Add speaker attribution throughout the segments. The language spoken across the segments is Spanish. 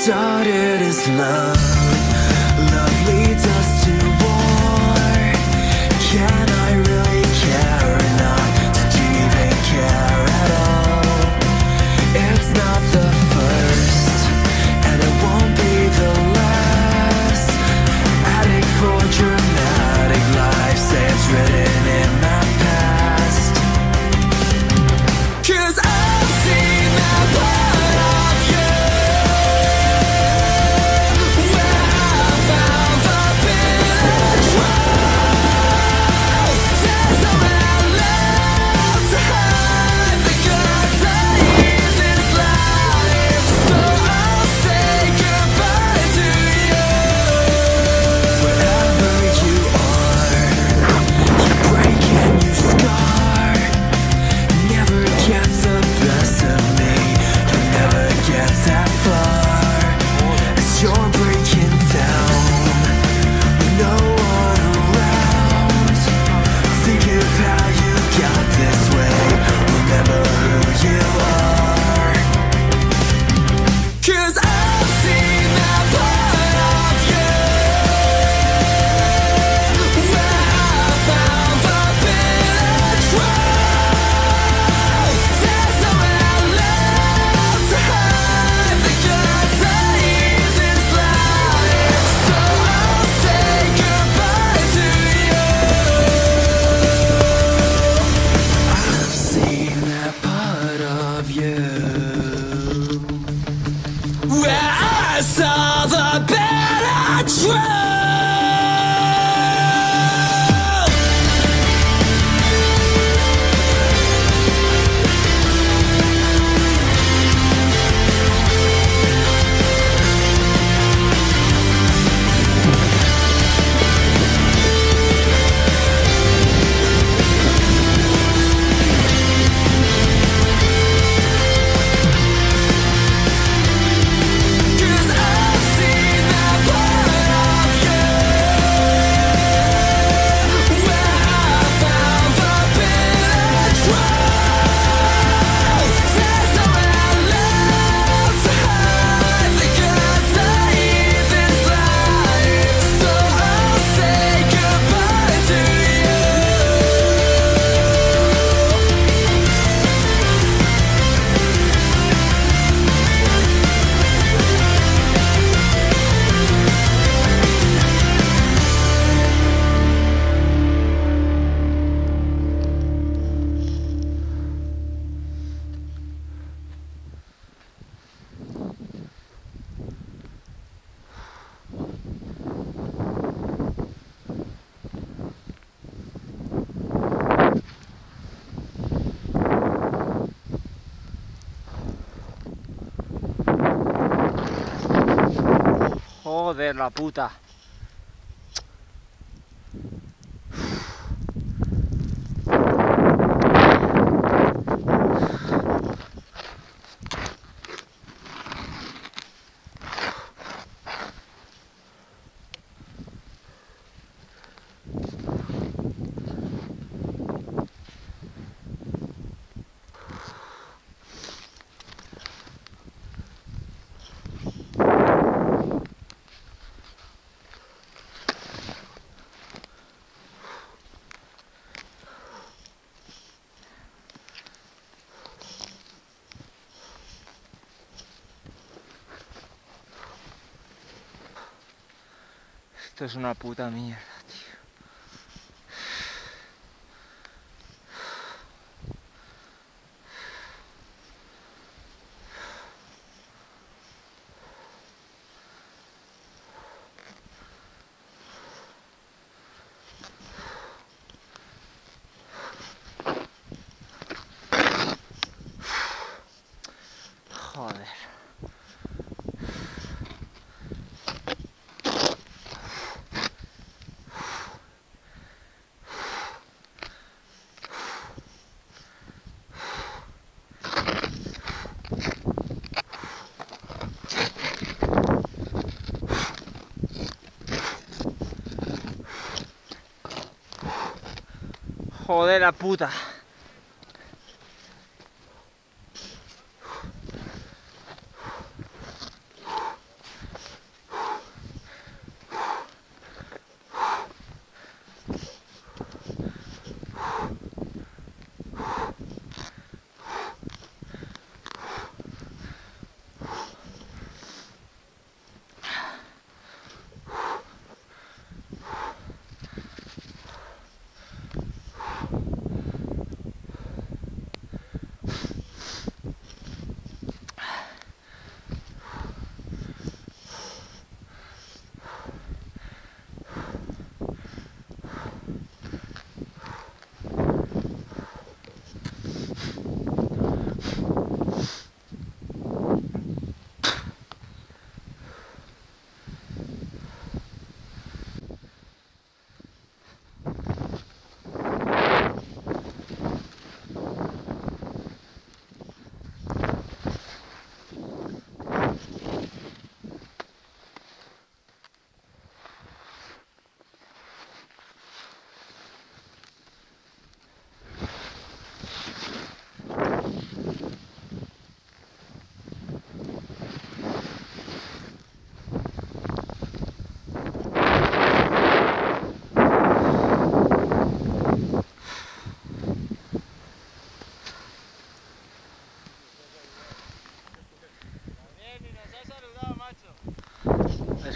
Speaker 1: started is love.
Speaker 2: Joder, la puta. Esto es una puta mierda, tío. Joder. Joder, la puta.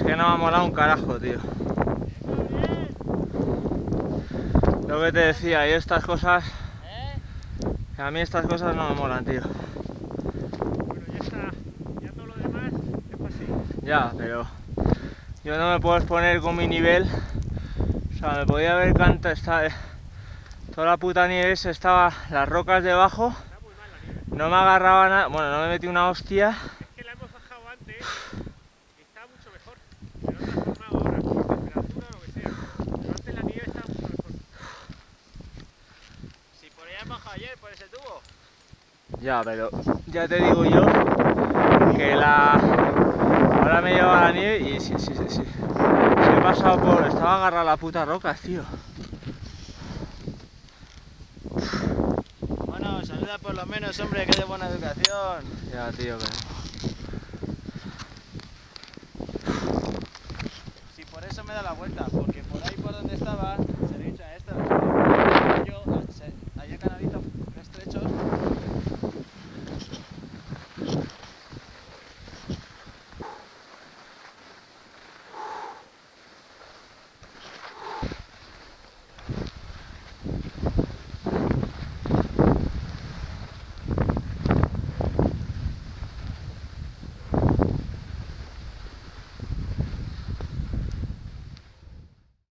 Speaker 2: Ha molado un carajo, tío. Lo que te decía, y estas cosas,
Speaker 3: ¿Eh?
Speaker 2: que a mí estas cosas no me molan, tío.
Speaker 3: Bueno, ya está. Ya todo lo demás es fácil.
Speaker 2: Ya, pero yo no me puedo exponer con mi nivel. O sea, me podía haber cantado, está, toda la puta nieve se estaba, las rocas debajo, no me agarraba nada, bueno, no me metí una hostia.
Speaker 3: Es que la hemos bajado antes y estaba mucho mejor. Pero no la formado ahora, por temperatura o lo que sea. Pero antes la nieve estaba mucho mejor. Si por por ese tubo.
Speaker 2: Ya, pero ya te digo yo que la. Ahora me lleva la nieve y sí, sí, sí, sí. Sí, he pasado por. Estaba agarrado a la puta roca, tío.
Speaker 4: Bueno, saluda por lo menos, hombre, que de buena educación.
Speaker 2: Ya, tío, pero.
Speaker 4: Si por eso me da la vuelta, por